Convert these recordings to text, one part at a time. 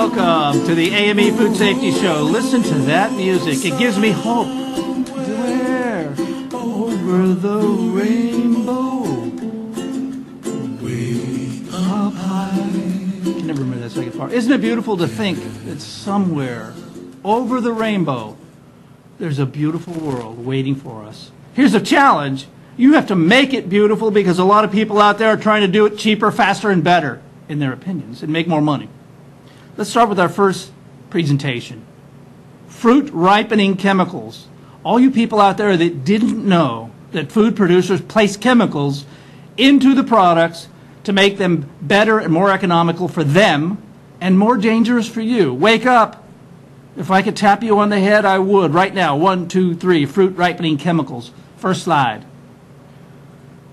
Welcome to the AME Food Safety Show. Listen to that music. It gives me hope. Where? Over the rainbow. Way up high. I can never remember that second part. Isn't it beautiful to think that somewhere over the rainbow there's a beautiful world waiting for us? Here's a challenge. You have to make it beautiful because a lot of people out there are trying to do it cheaper, faster, and better, in their opinions, and make more money. Let's start with our first presentation. Fruit ripening chemicals. All you people out there that didn't know that food producers place chemicals into the products to make them better and more economical for them and more dangerous for you. Wake up. If I could tap you on the head, I would right now. One, two, three, fruit ripening chemicals. First slide.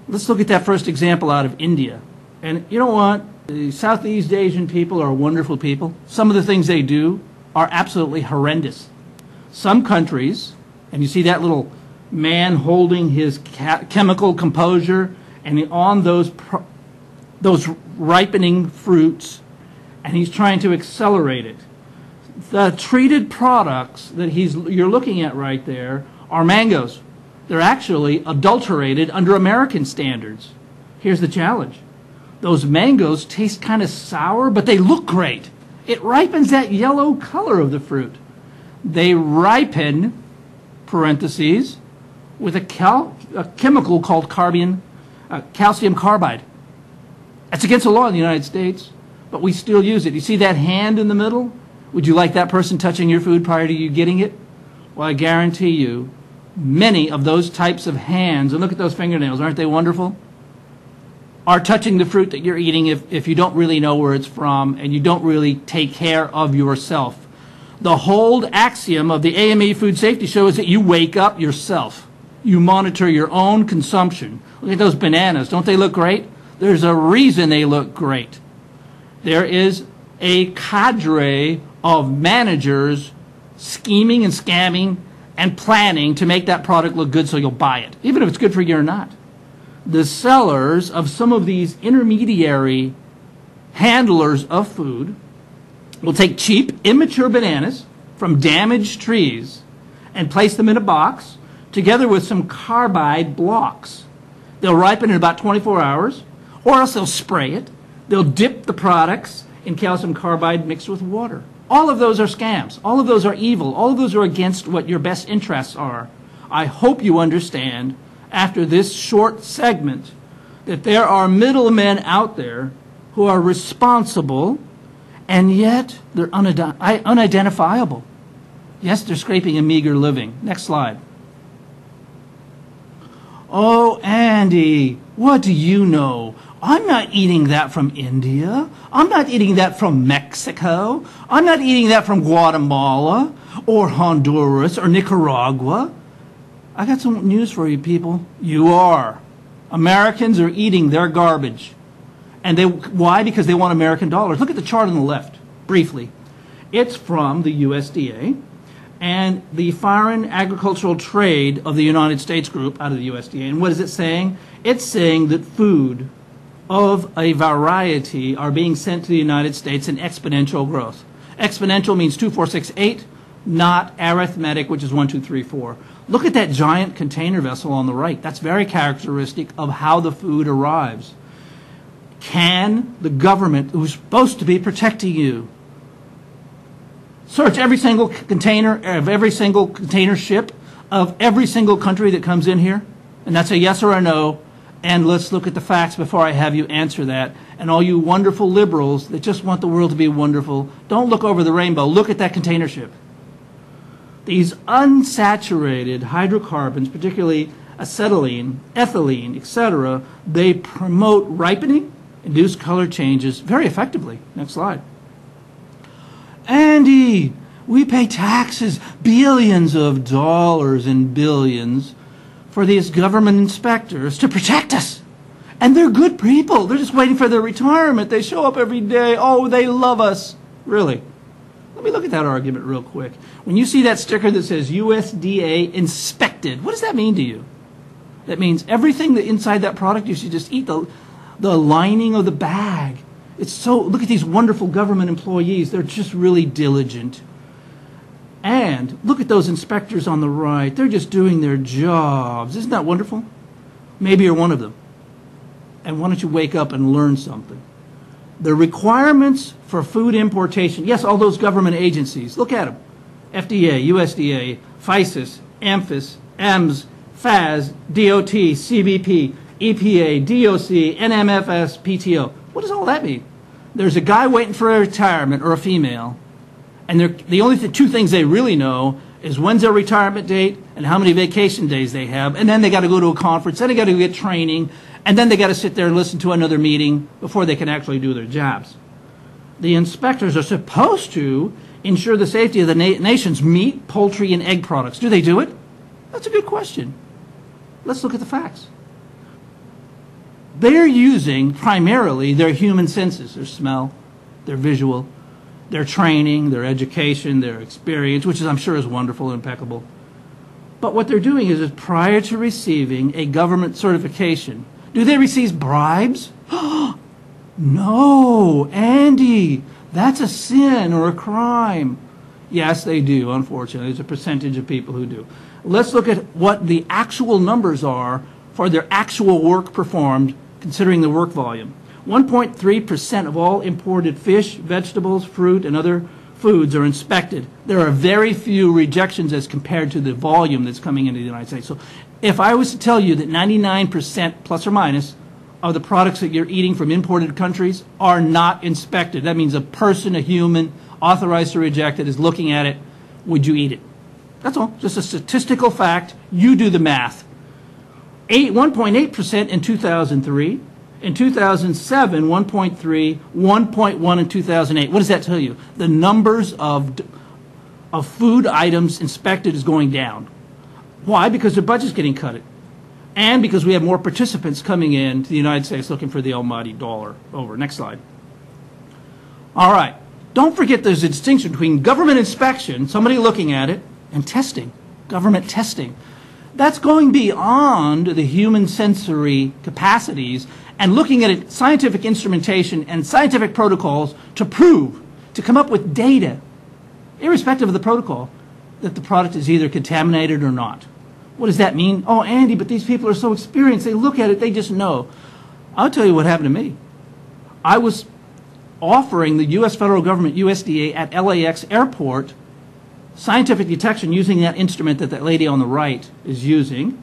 Let's look at that first example out of India. And you know what? The Southeast Asian people are wonderful people. Some of the things they do are absolutely horrendous. Some countries, and you see that little man holding his chemical composure, and on those those ripening fruits, and he's trying to accelerate it. The treated products that he's you're looking at right there are mangoes. They're actually adulterated under American standards. Here's the challenge. Those mangoes taste kind of sour, but they look great. It ripens that yellow color of the fruit. They ripen, parentheses, with a, cal- a chemical called carbon, uh, calcium carbide. That's against the law in the United States, but we still use it. You see that hand in the middle? Would you like that person touching your food prior to you getting it? Well, I guarantee you, many of those types of hands, and look at those fingernails, aren't they wonderful? Are touching the fruit that you're eating if, if you don't really know where it's from and you don't really take care of yourself. The whole axiom of the AME Food Safety Show is that you wake up yourself. You monitor your own consumption. Look at those bananas. Don't they look great? There's a reason they look great. There is a cadre of managers scheming and scamming and planning to make that product look good so you'll buy it, even if it's good for you or not. The sellers of some of these intermediary handlers of food will take cheap, immature bananas from damaged trees and place them in a box together with some carbide blocks. They'll ripen in about 24 hours, or else they'll spray it. They'll dip the products in calcium carbide mixed with water. All of those are scams. All of those are evil. All of those are against what your best interests are. I hope you understand after this short segment that there are middlemen out there who are responsible and yet they're unidentifiable. Yes, they're scraping a meager living. Next slide. Oh, Andy, what do you know? I'm not eating that from India. I'm not eating that from Mexico. I'm not eating that from Guatemala or Honduras or Nicaragua. I got some news for you people. You are. Americans are eating their garbage. And they why? Because they want American dollars. Look at the chart on the left, briefly. It's from the USDA and the Foreign Agricultural Trade of the United States group out of the USDA. And what is it saying? It's saying that food of a variety are being sent to the United States in exponential growth. Exponential means 2, 4, 6, 8, not arithmetic, which is 1, 2, 3, 4. Look at that giant container vessel on the right. That's very characteristic of how the food arrives. Can the government, who's supposed to be protecting you, search every single container of every single container ship of every single country that comes in here? And that's a yes or a no. And let's look at the facts before I have you answer that. And all you wonderful liberals that just want the world to be wonderful, don't look over the rainbow. Look at that container ship. These unsaturated hydrocarbons, particularly acetylene, ethylene, etc., they promote ripening, induce color changes very effectively. Next slide. Andy, we pay taxes, billions of dollars and billions for these government inspectors to protect us. And they're good people. They're just waiting for their retirement. They show up every day. Oh, they love us. Really. Let me look at that argument real quick. When you see that sticker that says USDA inspected, what does that mean to you? That means everything that inside that product you should just eat the, the lining of the bag. It's so, look at these wonderful government employees. They're just really diligent. And look at those inspectors on the right. They're just doing their jobs. Isn't that wonderful? Maybe you're one of them. And why don't you wake up and learn something? The requirements for food importation, yes, all those government agencies, look at them. FDA, USDA, FICIS, AMPHIS, EMS, FAS, DOT, CBP, EPA, DOC, NMFS, PTO. What does all that mean? There's a guy waiting for a retirement or a female, and the only th- two things they really know is when's their retirement date and how many vacation days they have, and then they got to go to a conference, then they got to get training, and then they got to sit there and listen to another meeting before they can actually do their jobs. The inspectors are supposed to ensure the safety of the na- nation's meat, poultry, and egg products. Do they do it? That's a good question. Let's look at the facts. They're using primarily their human senses, their smell, their visual, their training, their education, their experience, which is, I'm sure is wonderful and impeccable. But what they're doing is, is prior to receiving a government certification, do they receive bribes? no, Andy, that's a sin or a crime. Yes, they do, unfortunately. There's a percentage of people who do. Let's look at what the actual numbers are for their actual work performed, considering the work volume. 1.3% of all imported fish, vegetables, fruit, and other foods are inspected. There are very few rejections as compared to the volume that's coming into the United States. So if I was to tell you that 99% plus or minus of the products that you're eating from imported countries are not inspected, that means a person, a human, authorized to reject it is looking at it, would you eat it? That's all. Just a statistical fact. You do the math. 8, 1.8% in 2003. In 2007, 1.3, 1.1 in 2008. What does that tell you? The numbers of, of food items inspected is going down. Why? Because their budget's getting cut. And because we have more participants coming in to the United States looking for the almighty dollar. Over. Next slide. All right. Don't forget there's a distinction between government inspection, somebody looking at it, and testing, government testing. That's going beyond the human sensory capacities and looking at it, scientific instrumentation and scientific protocols to prove, to come up with data, irrespective of the protocol, that the product is either contaminated or not. What does that mean? Oh, Andy, but these people are so experienced. They look at it, they just know. I'll tell you what happened to me. I was offering the U.S. federal government, USDA, at LAX airport scientific detection using that instrument that that lady on the right is using.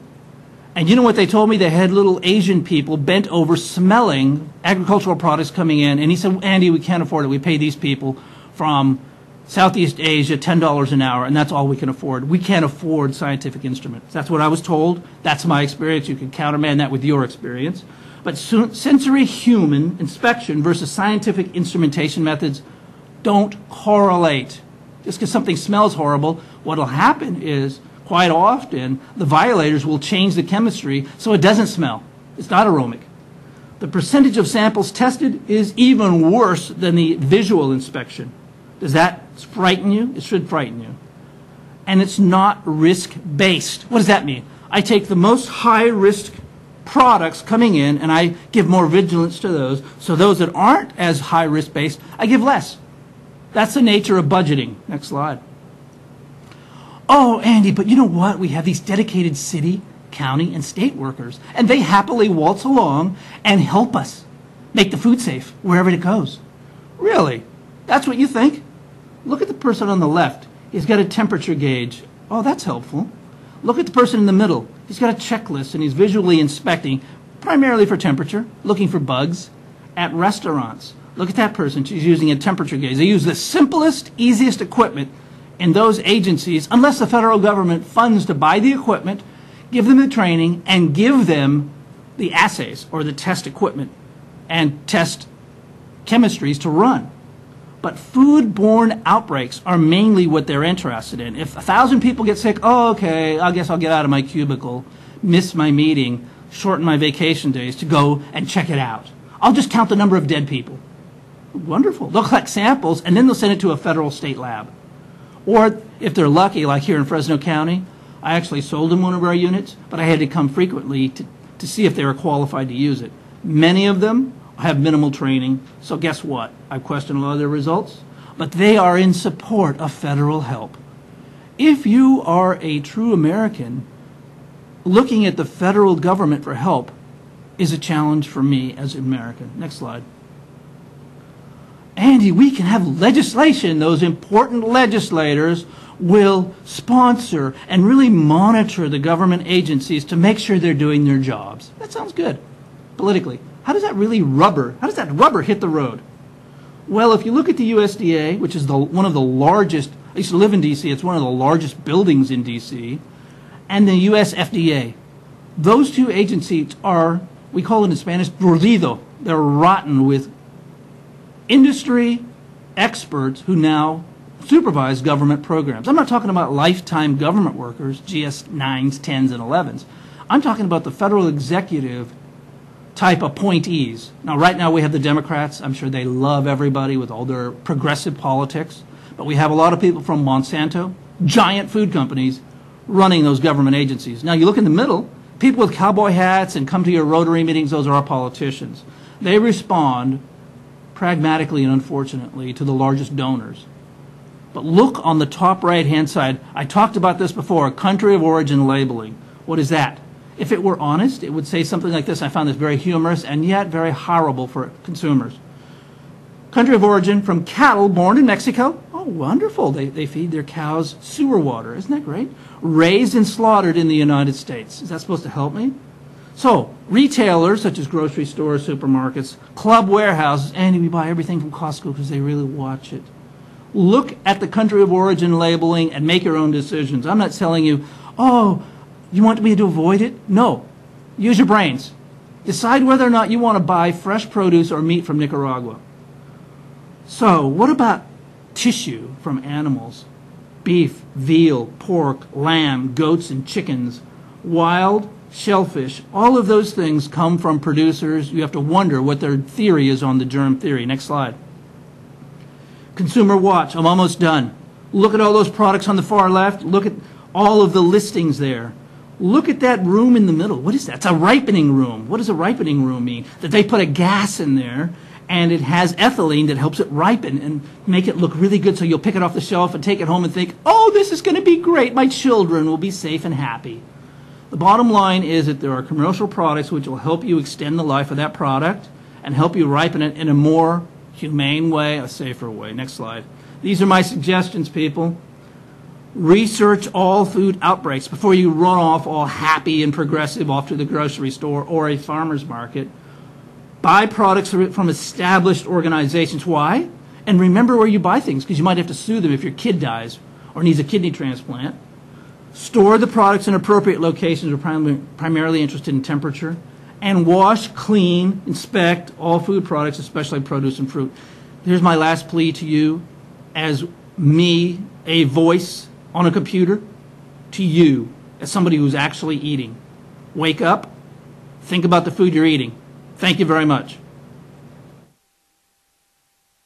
And you know what they told me? They had little Asian people bent over smelling agricultural products coming in. And he said, Andy, we can't afford it. We pay these people from Southeast Asia $10 an hour, and that's all we can afford. We can't afford scientific instruments. That's what I was told. That's my experience. You can countermand that with your experience. But sensory human inspection versus scientific instrumentation methods don't correlate. Just because something smells horrible, what will happen is quite often the violators will change the chemistry so it doesn't smell. It's not aromatic. The percentage of samples tested is even worse than the visual inspection. Does that frighten you? It should frighten you. And it's not risk based. What does that mean? I take the most high risk products coming in and I give more vigilance to those. So those that aren't as high risk based, I give less. That's the nature of budgeting. Next slide. Oh, Andy, but you know what? We have these dedicated city, county, and state workers, and they happily waltz along and help us make the food safe wherever it goes. Really? That's what you think? Look at the person on the left. He's got a temperature gauge. Oh, that's helpful. Look at the person in the middle. He's got a checklist and he's visually inspecting, primarily for temperature, looking for bugs. At restaurants, look at that person. She's using a temperature gauge. They use the simplest, easiest equipment in those agencies, unless the federal government funds to buy the equipment, give them the training, and give them the assays or the test equipment and test chemistries to run. But foodborne outbreaks are mainly what they're interested in. If a thousand people get sick, oh, okay, I guess I'll get out of my cubicle, miss my meeting, shorten my vacation days to go and check it out. I'll just count the number of dead people. Wonderful. They'll collect samples and then they'll send it to a federal state lab. Or if they're lucky, like here in Fresno County, I actually sold them one of our units, but I had to come frequently to, to see if they were qualified to use it. Many of them have minimal training, so guess what? I question a lot of their results, but they are in support of federal help. If you are a true American, looking at the federal government for help is a challenge for me as an American. Next slide. Andy, we can have legislation. Those important legislators will sponsor and really monitor the government agencies to make sure they're doing their jobs. That sounds good politically. How does that really rubber, how does that rubber hit the road? Well, if you look at the USDA, which is the, one of the largest, I used to live in D.C., it's one of the largest buildings in D.C., and the US FDA, those two agencies are, we call it in Spanish, perdido. They're rotten with industry experts who now supervise government programs. I'm not talking about lifetime government workers, GS 9s, 10s, and 11s. I'm talking about the federal executive type appointees. Now, right now we have the Democrats. I'm sure they love everybody with all their progressive politics. But we have a lot of people from Monsanto, giant food companies, running those government agencies. Now, you look in the middle, people with cowboy hats and come to your Rotary meetings, those are our politicians. They respond pragmatically and unfortunately to the largest donors. But look on the top right hand side. I talked about this before country of origin labeling. What is that? If it were honest, it would say something like this. I found this very humorous and yet very horrible for consumers. Country of origin from cattle born in Mexico. Oh, wonderful. They, they feed their cows sewer water. Isn't that great? Raised and slaughtered in the United States. Is that supposed to help me? So, retailers such as grocery stores, supermarkets, club warehouses, and we buy everything from Costco because they really watch it. Look at the country of origin labeling and make your own decisions. I'm not telling you, oh, you want me to avoid it? No. Use your brains. Decide whether or not you want to buy fresh produce or meat from Nicaragua. So, what about tissue from animals? Beef, veal, pork, lamb, goats, and chickens. Wild, shellfish, all of those things come from producers. You have to wonder what their theory is on the germ theory. Next slide. Consumer Watch, I'm almost done. Look at all those products on the far left. Look at all of the listings there. Look at that room in the middle. What is that? It's a ripening room. What does a ripening room mean? That they put a gas in there and it has ethylene that helps it ripen and make it look really good so you'll pick it off the shelf and take it home and think, oh, this is going to be great. My children will be safe and happy. The bottom line is that there are commercial products which will help you extend the life of that product and help you ripen it in a more humane way, a safer way. Next slide. These are my suggestions, people. Research all food outbreaks before you run off all happy and progressive off to the grocery store or a farmer's market. Buy products from established organizations. Why? And remember where you buy things because you might have to sue them if your kid dies or needs a kidney transplant. Store the products in appropriate locations. We're prim primarily interested in temperature. And wash, clean, inspect all food products, especially produce and fruit. Here's my last plea to you as me, a voice on a computer to you as somebody who's actually eating. Wake up, think about the food you're eating. Thank you very much.